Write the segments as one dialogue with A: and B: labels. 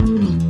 A: Música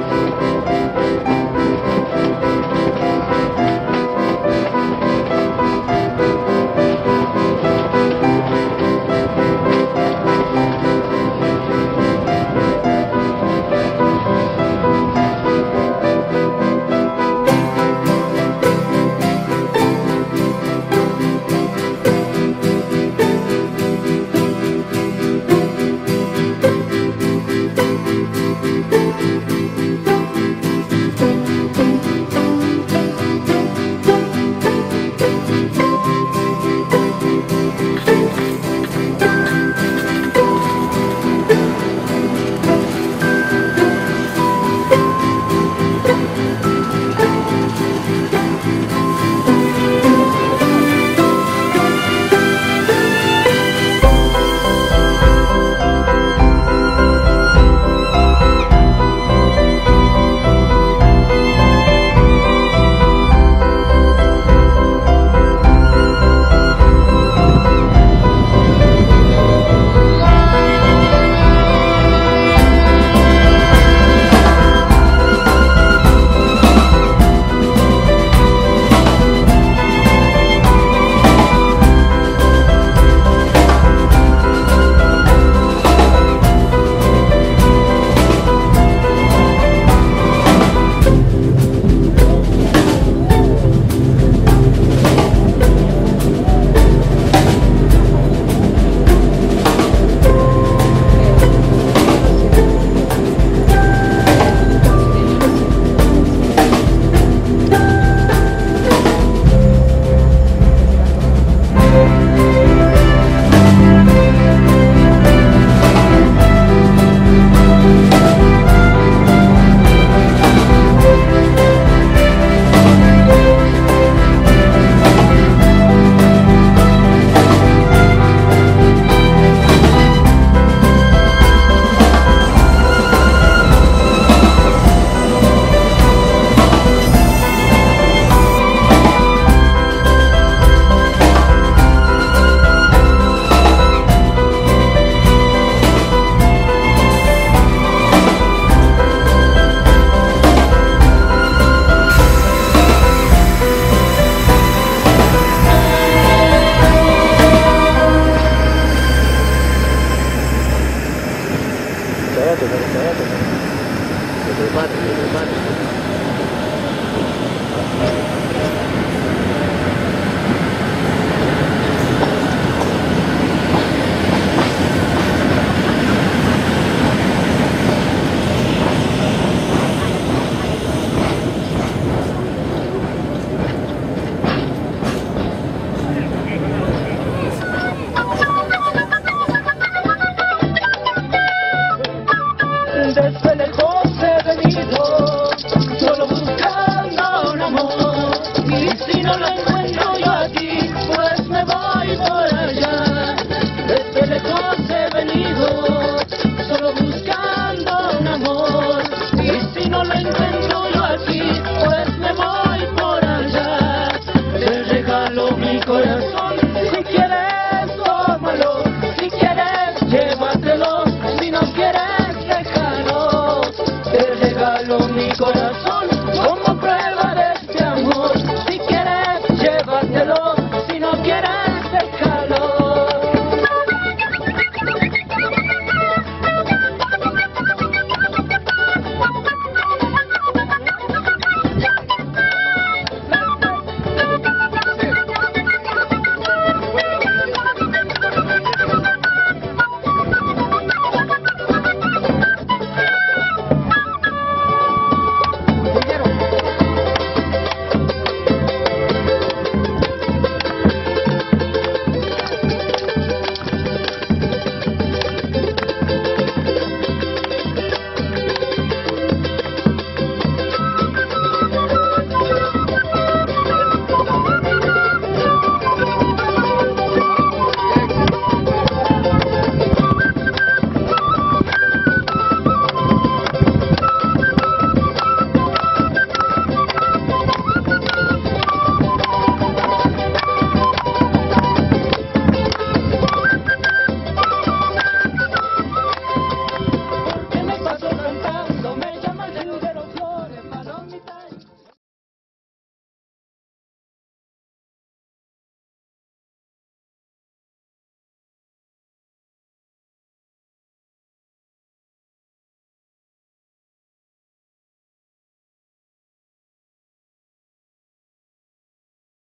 A: Desde mi corazón.